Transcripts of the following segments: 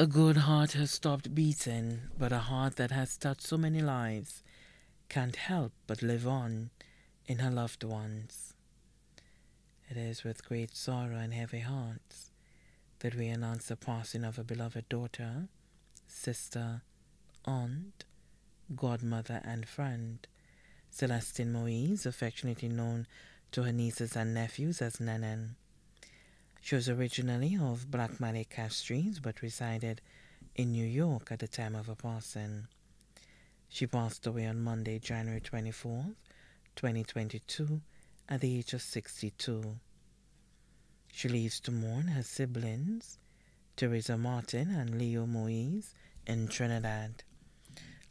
A good heart has stopped beating, but a heart that has touched so many lives can't help but live on in her loved ones. It is with great sorrow and heavy hearts that we announce the passing of a beloved daughter, sister, aunt, godmother, and friend, Celestine Moise, affectionately known to her nieces and nephews as Nenen. She was originally of Black Mallet Castries but resided in New York at the time of her passing. She passed away on Monday, January 24th, 2022, at the age of 62. She leaves to mourn her siblings, Teresa Martin and Leo Moise in Trinidad,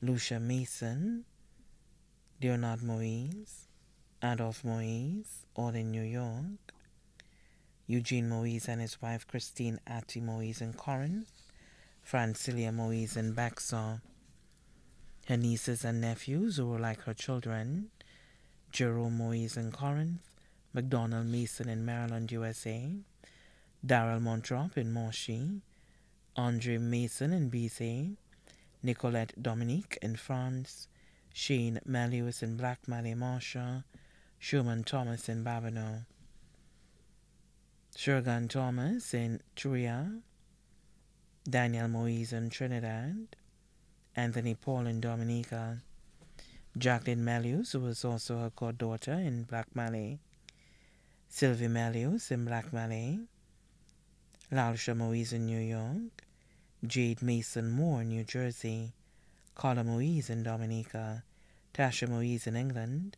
Lucia Mason, Leonard Moise, Adolph Moise, all in New York, Eugene Moise and his wife Christine Atty Moise in Corinth, Francilia Moise in Bexon, her nieces and nephews who were like her children, Jerome Moise in Corinth, McDonald Mason in Maryland, USA, Darrell Montrop in Monchy, Andre Mason in BC, Nicolette Dominique in France, Shane Melius in Black Mallet Marsha, Sherman Thomas in Babonneau. Shergan Thomas in Tria, Daniel Moise in Trinidad, Anthony Paul in Dominica, Jacqueline Melius, who was also her goddaughter in Black Mallet, Sylvie Melius in Black Mallet, Lalsha Moise in New York, Jade Mason Moore, in New Jersey, Carla Moise in Dominica, Tasha Moise in England,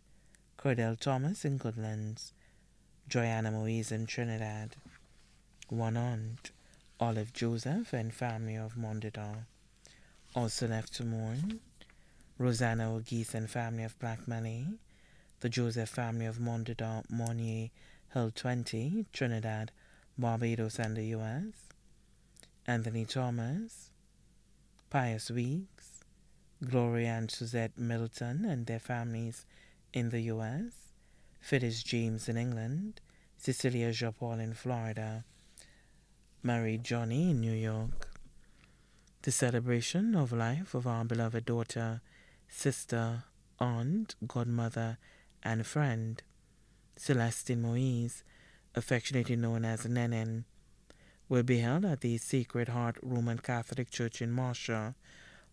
Cordell Thomas in Goodlands, Joanna Moise in Trinidad, one aunt, Olive Joseph and family of Mondador. Also left to mourn, Rosanna O'Geese and family of Black Mallet, the Joseph family of Mondador, Monier, Hill 20, Trinidad, Barbados and the U.S., Anthony Thomas, Pius Weeks, Gloria and Suzette Middleton and their families in the U.S., Phyllis James in England, Cecilia Japol in Florida, Marie Johnny in New York. The celebration of life of our beloved daughter, sister, aunt, godmother, and friend, Celestine Moise, affectionately known as Nenen, will be held at the Sacred Heart Roman Catholic Church in Marcia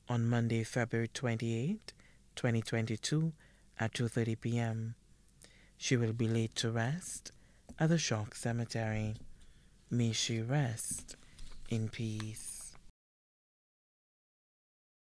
on Monday, February 28, 2022 at 2.30 p.m. She will be laid to rest at the Choc Cemetery. May she rest in peace.